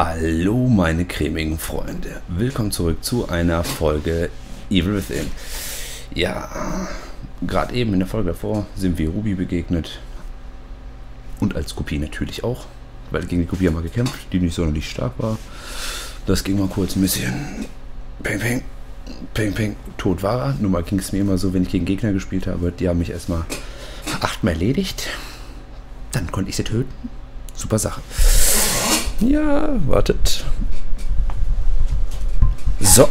Hallo meine cremigen Freunde. Willkommen zurück zu einer Folge Evil Within. Ja, gerade eben in der Folge davor sind wir Ruby begegnet. Und als Kopie natürlich auch. Weil gegen die Kopie haben wir gekämpft, die nicht sonderlich stark war. Das ging mal kurz ein bisschen. Peng, peng, peng, peng. Tot war er. Nun mal ging es mir immer so, wenn ich gegen Gegner gespielt habe. Die haben mich erstmal achtmal erledigt. Dann konnte ich sie töten. Super Sache. Ja, wartet. So.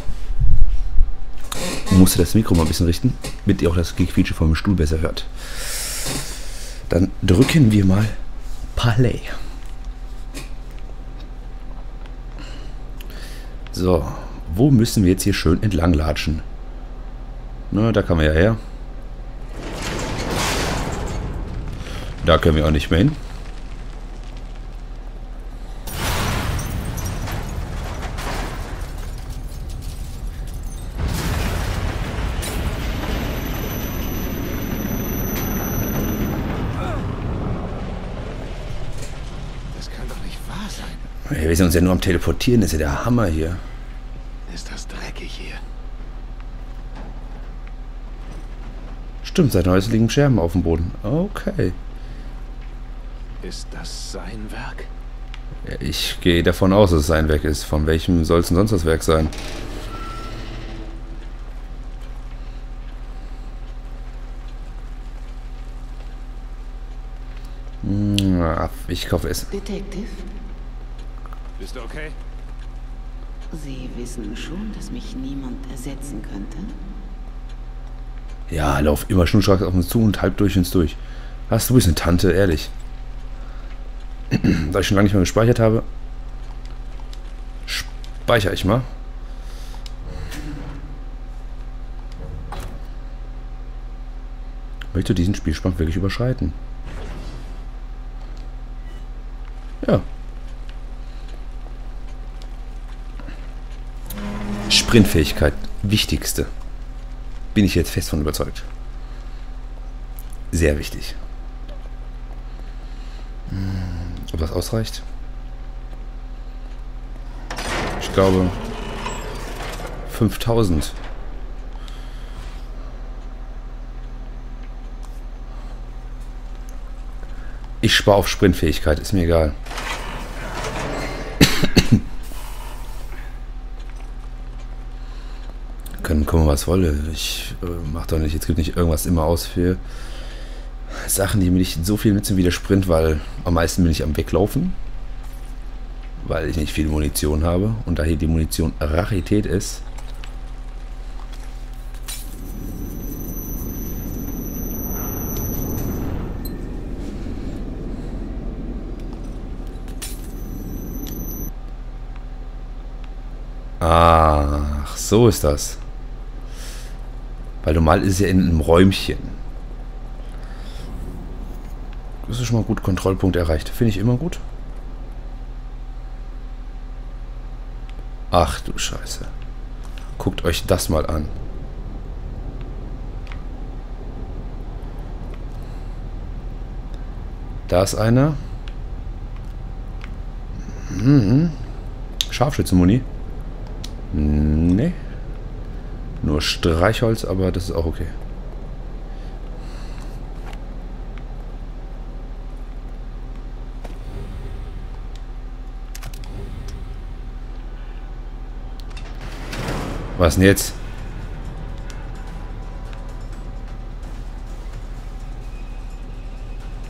Musste das Mikro mal ein bisschen richten, damit ihr auch das Gequietsche vom Stuhl besser hört. Dann drücken wir mal Play. So, wo müssen wir jetzt hier schön entlang latschen? Na, da kann man ja her. Da können wir auch nicht mehr hin. Das kann doch nicht wahr sein. Ja, wir sind uns ja nur am Teleportieren, das ist ja der Hammer hier. Ist das dreckig hier? Stimmt, seit neuestem liegen Scherben auf dem Boden. Okay. Ist das sein Werk? Ich gehe davon aus, dass es sein Werk ist. Von welchem soll es denn sonst das Werk sein? Hm, Ich kaufe es. Detective, Bist du okay? Sie wissen schon, dass mich niemand ersetzen könnte? Ja, lauf immer schnurstracks auf uns zu und halb durch uns durch. Was, du bist eine Tante, ehrlich. da ich schon lange nicht mehr gespeichert habe, speichere ich mal. Möchte diesen Spielspann wirklich überschreiten? Ja. Sprintfähigkeit, wichtigste. Bin ich jetzt fest von überzeugt. Sehr wichtig. Hm, Ob das ausreicht? Ich glaube 5000. Ich spare auf Sprintfähigkeit, ist mir egal. Was wolle. Ich äh, mach doch nicht, jetzt gibt nicht irgendwas immer aus für Sachen, die mir nicht so viel nützen wie der Sprint, weil am meisten bin ich am Weglaufen. Weil ich nicht viel Munition habe und da hier die Munition Rarität ist. Ach, so ist das. Weil normal ist es ja in einem Räumchen. Das ist schon mal gut. Kontrollpunkt erreicht. Finde ich immer gut. Ach du Scheiße. Guckt euch das mal an. Da ist einer. Mhm. Scharfschützenmuni. Nee. Nur Streichholz, aber das ist auch okay. Was denn jetzt?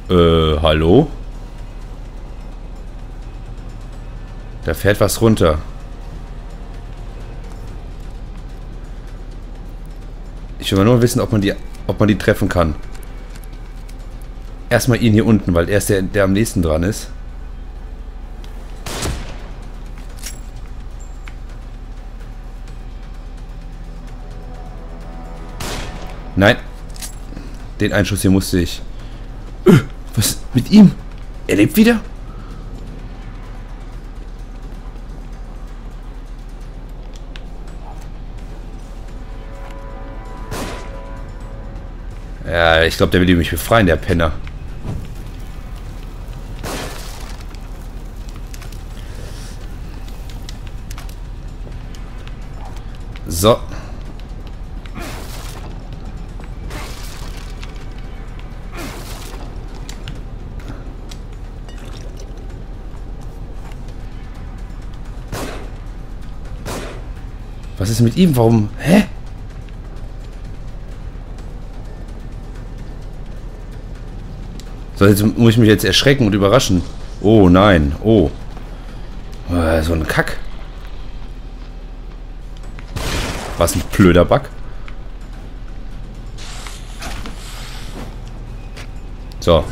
Äh, hallo? Da fährt was runter. Ich will nur wissen, ob man die, ob man die treffen kann. Erstmal ihn hier unten, weil er ist der, der am nächsten dran ist. Nein. Den Einschuss hier musste ich. Äh, was mit ihm? Er lebt wieder? Äh, ich glaube, der will mich befreien, der Penner. So. Was ist mit ihm? Warum? Hä? So, jetzt muss ich mich jetzt erschrecken und überraschen. Oh nein. Oh. Äh, so ein Kack. Was ein blöder Bug. So.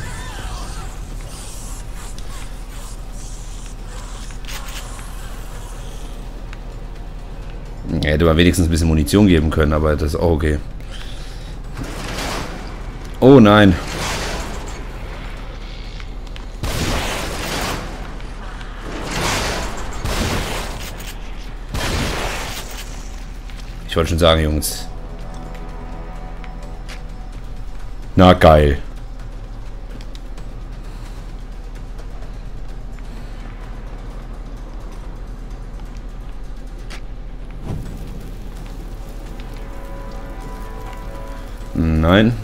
Er hätte mal wenigstens ein bisschen Munition geben können, aber das ist auch okay. Oh nein. Ich wollte schon sagen, Jungs. Na geil. Nein.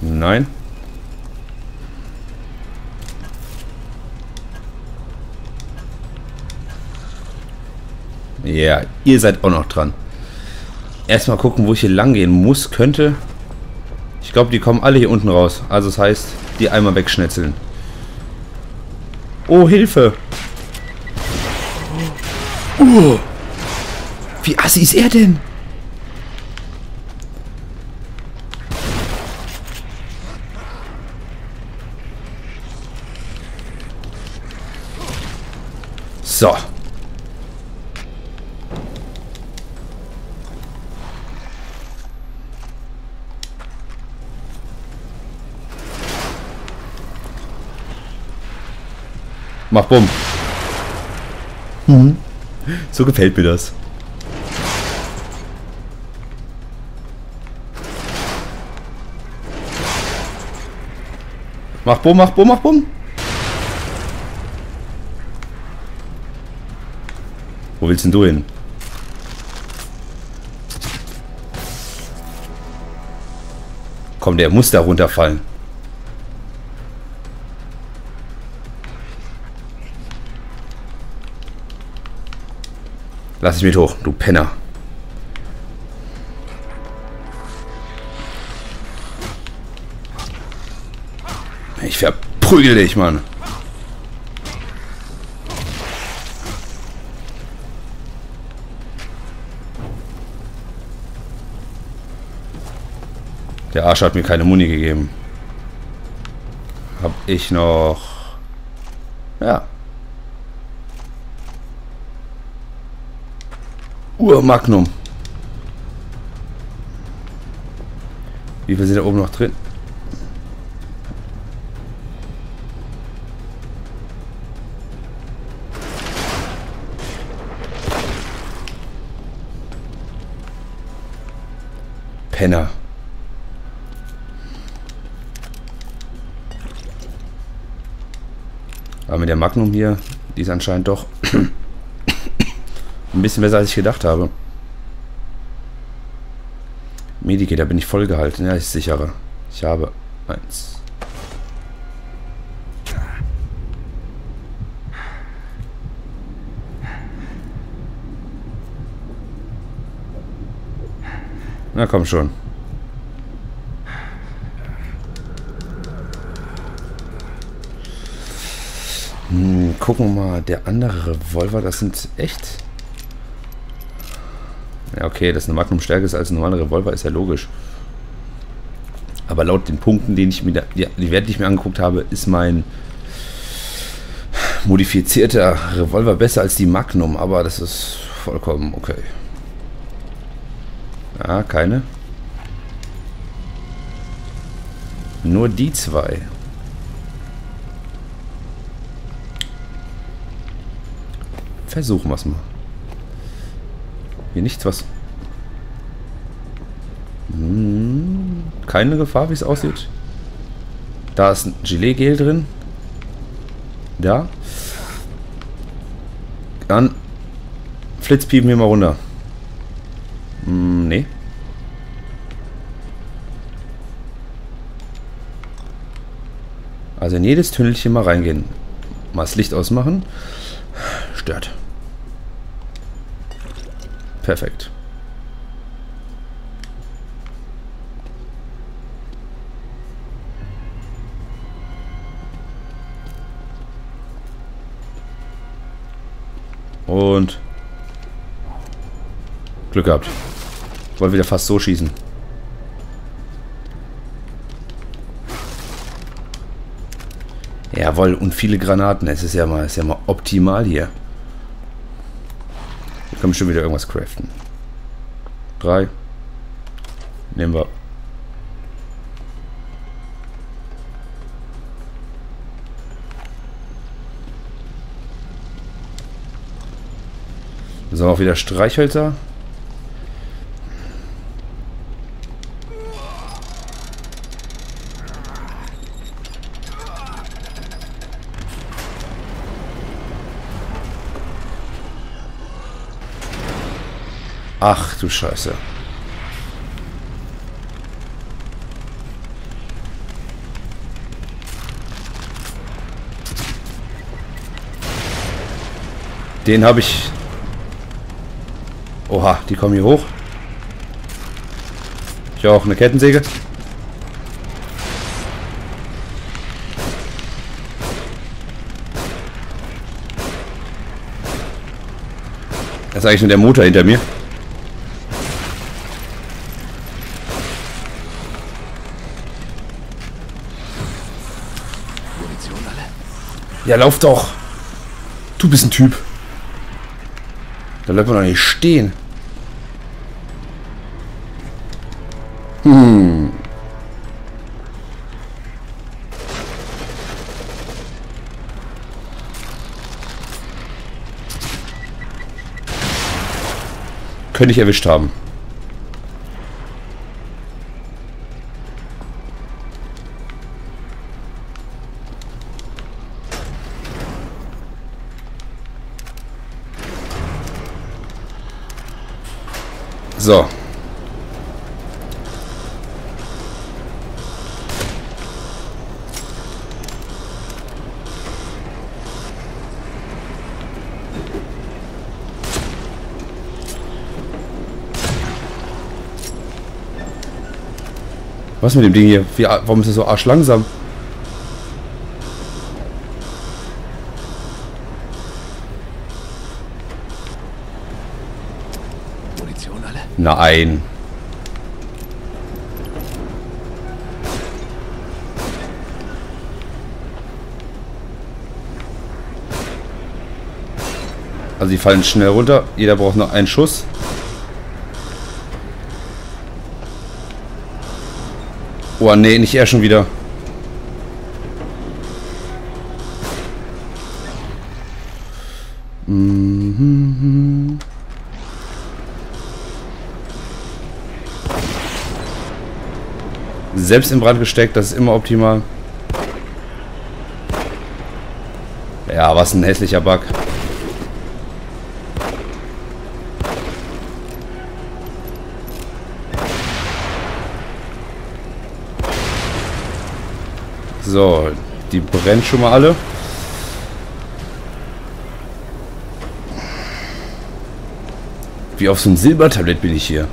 Nein. Ja, yeah, ihr seid auch noch dran. Erstmal gucken, wo ich hier lang gehen muss, könnte. Ich glaube, die kommen alle hier unten raus. Also das heißt, die einmal wegschnetzeln. Oh, Hilfe! Uh, wie assi ist er denn? So. Mach bumm. Mhm. So gefällt mir das. Mach bumm, mach bumm, mach bumm. Wo willst denn du hin? Komm, der muss da runterfallen. Lass dich mit hoch, du Penner. Ich verprügel dich, Mann. Der Arsch hat mir keine Muni gegeben. Hab ich noch... Ja. Urmagnum. Wie viel sind da oben noch drin? Penner. Aber mit der Magnum hier, die ist anscheinend doch ein bisschen besser, als ich gedacht habe. Medike, da bin ich voll gehalten. Ja, ist sicherer. Ich habe eins. Na komm schon. Hm, gucken wir mal, der andere Revolver, das sind echt... Ja, okay, dass eine Magnum stärker ist als ein normaler Revolver, ist ja logisch. Aber laut den Punkten, den ich mir da, die, die Werte, die ich mir angeguckt habe, ist mein modifizierter Revolver besser als die Magnum, aber das ist vollkommen okay. Ja, keine. Nur die zwei. Versuchen wir es mal. Hier nichts, was... Hm, keine Gefahr, wie es aussieht. Da ist ein Gelee-Gel drin. Da. Dann flitzpiepen wir mal runter. Hm, nee. Also in jedes Tünnelchen mal reingehen. Mal das Licht ausmachen. Stört. Perfekt. Und Glück gehabt. Wollte wieder fast so schießen. Jawohl, und viele Granaten. Es ist ja mal, ist ja mal optimal hier. Wir können schon wieder irgendwas craften. Drei. Nehmen wir. So, auch wieder Streichhölzer. Ach du Scheiße. Den habe ich... Oha, die kommen hier hoch. Ich auch eine Kettensäge. Das ist eigentlich nur der Motor hinter mir. Ja, lauf doch. Du bist ein Typ. Da bleibt man doch nicht stehen. Hm. Könnte ich erwischt haben. So. Was mit dem Ding hier? Wie, warum ist das so arschlangsam? Nein. Also die fallen schnell runter. Jeder braucht nur einen Schuss. Oh nee, nicht er schon wieder. Selbst in Brand gesteckt, das ist immer optimal. Ja, was ein hässlicher Bug. So, die brennt schon mal alle. Wie auf so ein Silbertablett bin ich hier.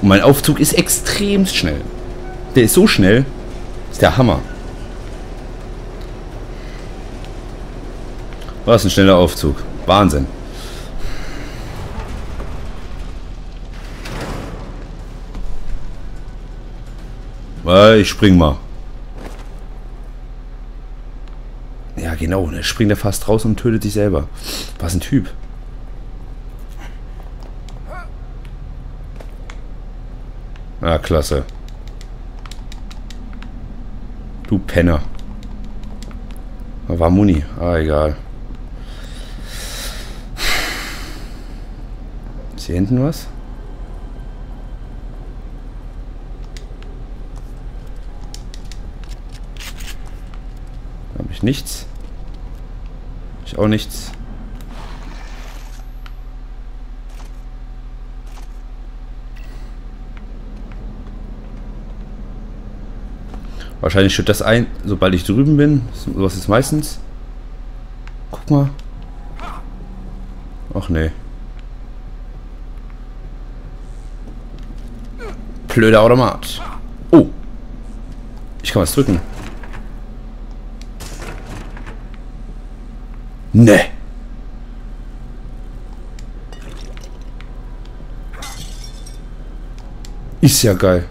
Und mein Aufzug ist extrem schnell. Der ist so schnell. Ist der Hammer. Was ein schneller Aufzug. Wahnsinn. Ich spring mal. Ja, genau. Da springt er fast raus und tötet sich selber. Was ein Typ. Ah, klasse. Du Penner. War Muni. Ah, egal. Ist hier hinten was? Habe ich nichts. Ich auch nichts. Wahrscheinlich schütt das ein, sobald ich drüben bin. Was ist meistens. Guck mal. Ach nee. Blöder Automat. Oh. Ich kann was drücken. Ne. Ist ja geil.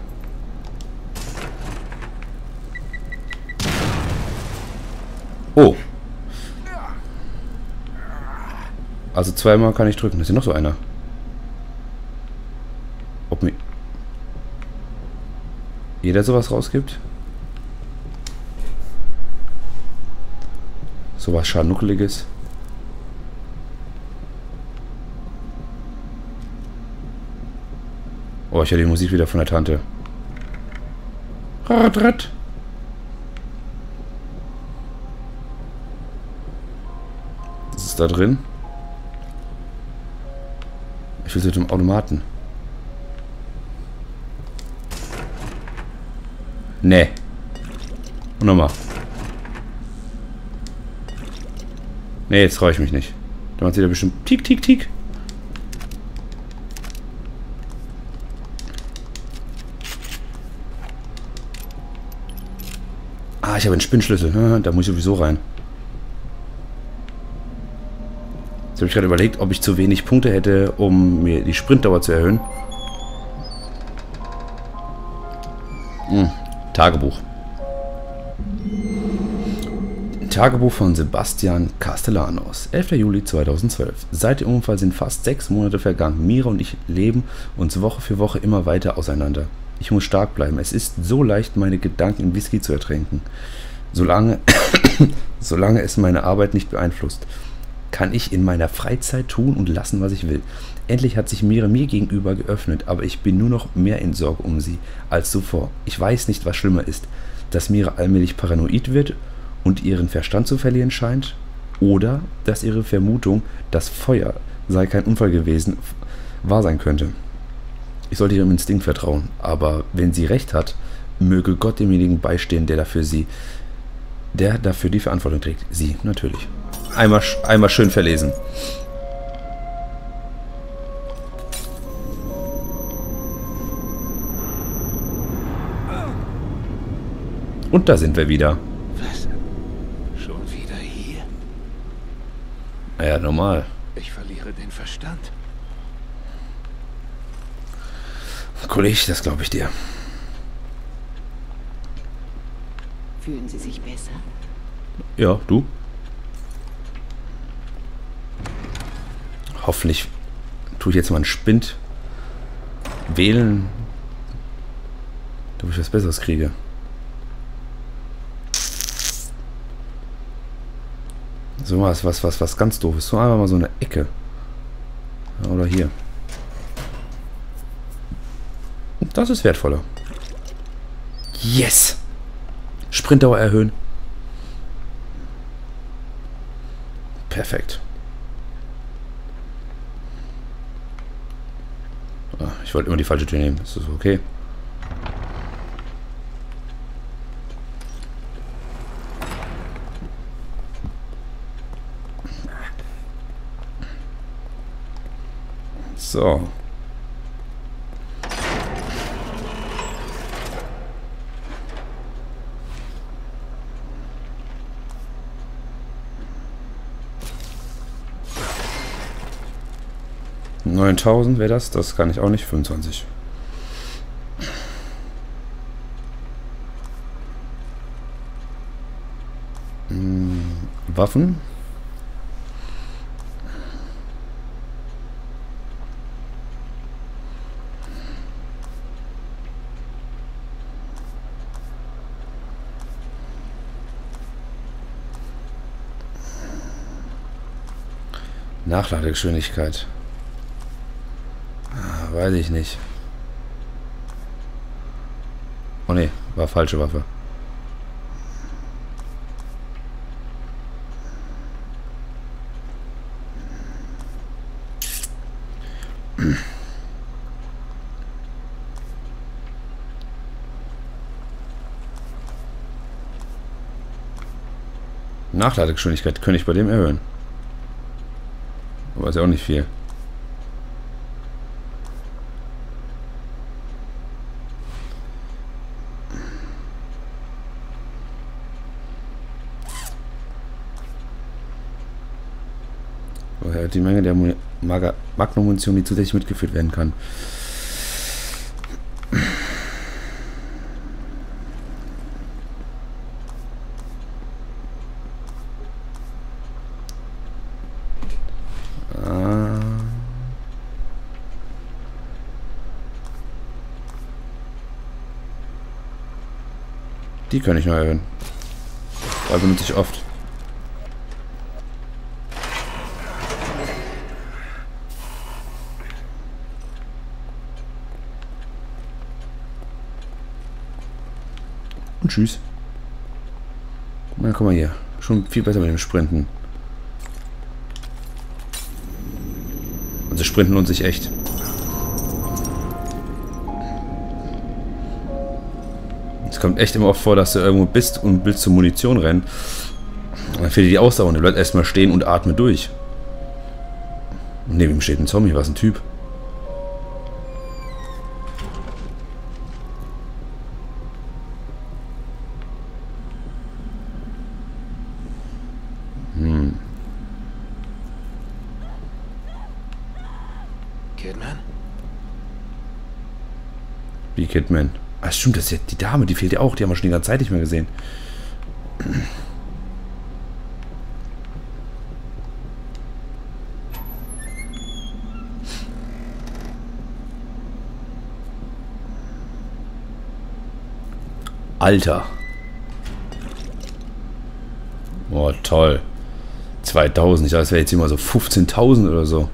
Oh. Also zweimal kann ich drücken. Das ist noch so einer. Ob mir jeder sowas rausgibt? Sowas Scharnuckeliges. Oh, ich höre die Musik wieder von der Tante. Rad, rad. Was ist da drin? Ich will zu dem Automaten. Nee. Und nochmal. Nee, jetzt freue ich mich nicht. Da macht sie da bestimmt Tik, Tik, Tik. Ah, ich habe einen Spinnschlüssel. Da muss ich sowieso rein. Jetzt habe ich gerade überlegt, ob ich zu wenig Punkte hätte, um mir die Sprintdauer zu erhöhen. Hm, Tagebuch. Tagebuch von Sebastian Castellanos. 11. Juli 2012. Seit dem Unfall sind fast sechs Monate vergangen. Mira und ich leben uns Woche für Woche immer weiter auseinander. Ich muss stark bleiben. Es ist so leicht, meine Gedanken in Whisky zu ertränken. Solange, solange es meine Arbeit nicht beeinflusst, kann ich in meiner Freizeit tun und lassen, was ich will. Endlich hat sich Mira mir gegenüber geöffnet, aber ich bin nur noch mehr in Sorge um sie als zuvor. Ich weiß nicht, was schlimmer ist, dass Mira allmählich paranoid wird und ihren Verstand zu verlieren scheint, oder dass ihre Vermutung, das Feuer sei kein Unfall gewesen, wahr sein könnte. Ich sollte ihrem Instinkt vertrauen, aber wenn sie recht hat, möge Gott demjenigen beistehen, der dafür sie, der dafür die Verantwortung trägt. Sie, natürlich. Einmal, einmal schön verlesen. Und da sind wir wieder. Was? Schon wieder hier? Ja, normal. Ich verliere den Verstand. Kollege, das glaube ich dir. Fühlen Sie sich besser? Ja, du? Hoffentlich tue ich jetzt mal einen Spind wählen, damit ich was Besseres kriege. So was, was, was, was ganz doofes. So einfach mal so eine Ecke. Oder hier. Das ist wertvoller. Yes! Sprintdauer erhöhen. Perfekt. Ich wollte immer die falsche Tür nehmen. Ist das okay? So. Neuntausend wäre das, das kann ich auch nicht. 25. Hm, Waffen. Nachladegeschwindigkeit. Weiß ich nicht. Oh ne, war falsche Waffe. Nachladegeschwindigkeit könnte ich bei dem erhöhen. Aber ist ja auch nicht viel. Die Menge der Magnum-Munition, die zusätzlich mitgeführt werden kann. Die kann ich noch erhöhen. Da benutze ich oft. Und tschüss. Na, guck mal hier. Schon viel besser mit dem Sprinten. Also Sprinten lohnt sich echt. Es kommt echt immer oft vor, dass du irgendwo bist und willst zur Munition rennen. dann fehlt dir die Ausdauer und du bleibst erstmal stehen und atme durch. Und neben ihm steht ein Zombie, was ein Typ. Kidman? Ah, stimmt, das ist ja die Dame, die fehlt ja auch. Die haben wir schon die ganze Zeit nicht mehr gesehen. Alter. Oh, toll. 2000. Ich dachte, das wäre jetzt immer so 15.000 oder so.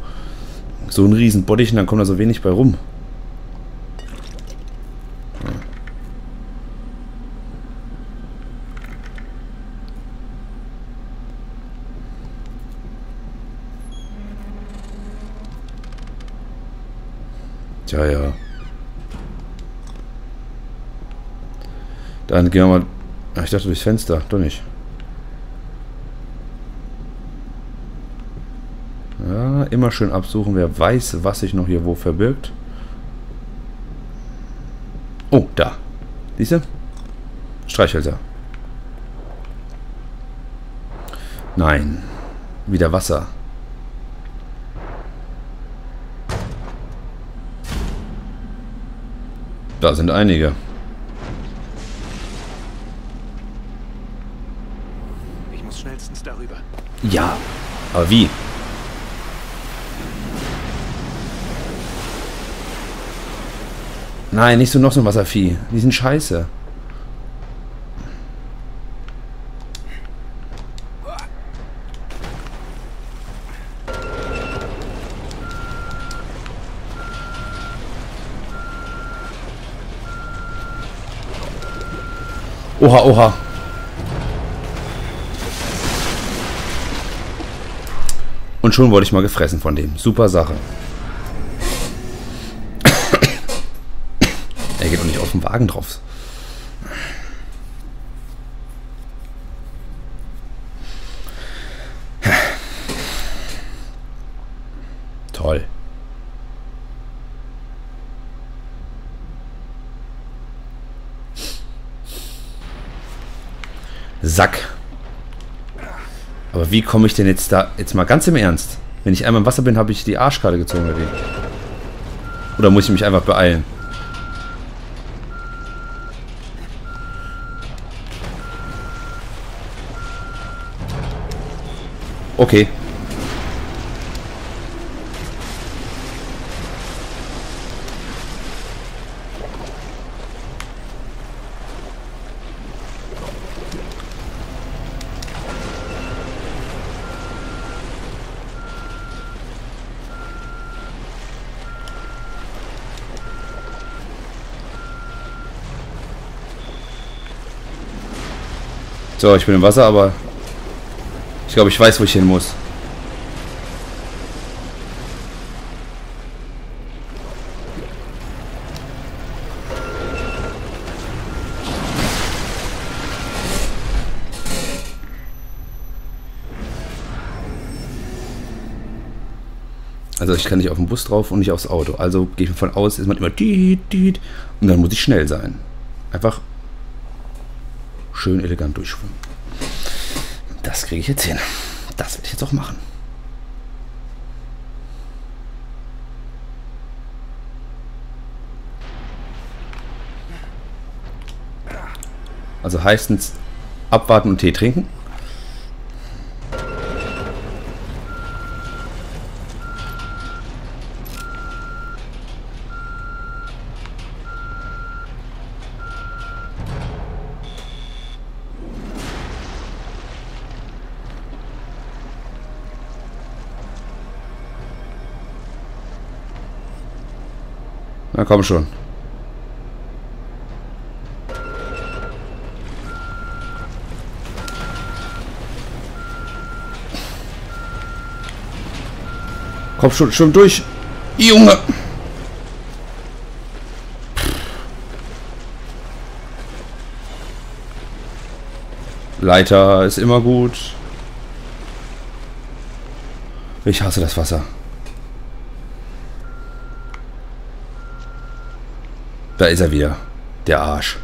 So ein riesen Bodychen, dann kommt da so wenig bei rum. Ja, ja. Dann gehen wir mal... Ich dachte durchs Fenster. Doch nicht. Ja, immer schön absuchen. Wer weiß, was sich noch hier wo verbirgt. Oh, da. Siehst du? Streichhölzer. Nein. Wieder Wasser. Da sind einige. Ich muss schnellstens darüber. Ja, aber wie? Nein, nicht so noch so ein Wasservieh. Die sind scheiße. Oha, oha. Und schon wurde ich mal gefressen von dem. Super Sache. er geht doch nicht auf den Wagen drauf. Toll. Sack. Aber wie komme ich denn jetzt da, jetzt mal ganz im Ernst? Wenn ich einmal im Wasser bin, habe ich die Arschkarte gezogen oder wie? Oder muss ich mich einfach beeilen? Okay. So, ich bin im Wasser, aber ich glaube, ich weiß, wo ich hin muss. Also ich kann nicht auf den Bus drauf und nicht aufs Auto. Also gehe ich davon aus, ist man immer diet, diet und dann muss ich schnell sein. Einfach schön elegant durchschwimmen. Das kriege ich jetzt hin. Das werde ich jetzt auch machen. Also heißens abwarten und Tee trinken. Na komm schon. Komm schon, schon durch. Junge. Leiter ist immer gut. Ich hasse das Wasser. Da ist er wieder. Der Arsch.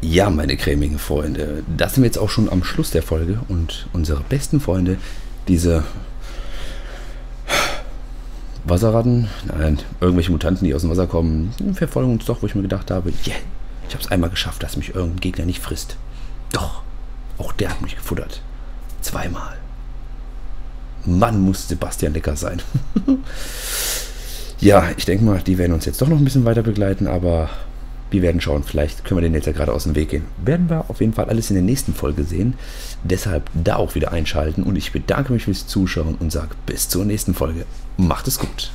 Ja, meine cremigen Freunde, das sind wir jetzt auch schon am Schluss der Folge und unsere besten Freunde, diese Wasserratten, nein, irgendwelche Mutanten, die aus dem Wasser kommen, verfolgen uns doch, wo ich mir gedacht habe, yeah, ich habe es einmal geschafft, dass mich irgendein Gegner nicht frisst. Doch, auch der hat mich gefuttert. Zweimal. Mann, muss Sebastian lecker sein. ja, ich denke mal, die werden uns jetzt doch noch ein bisschen weiter begleiten, aber wir werden schauen. Vielleicht können wir den jetzt ja gerade aus dem Weg gehen. Werden wir auf jeden Fall alles in der nächsten Folge sehen. Deshalb da auch wieder einschalten und ich bedanke mich fürs Zuschauen und sage bis zur nächsten Folge. Macht es gut.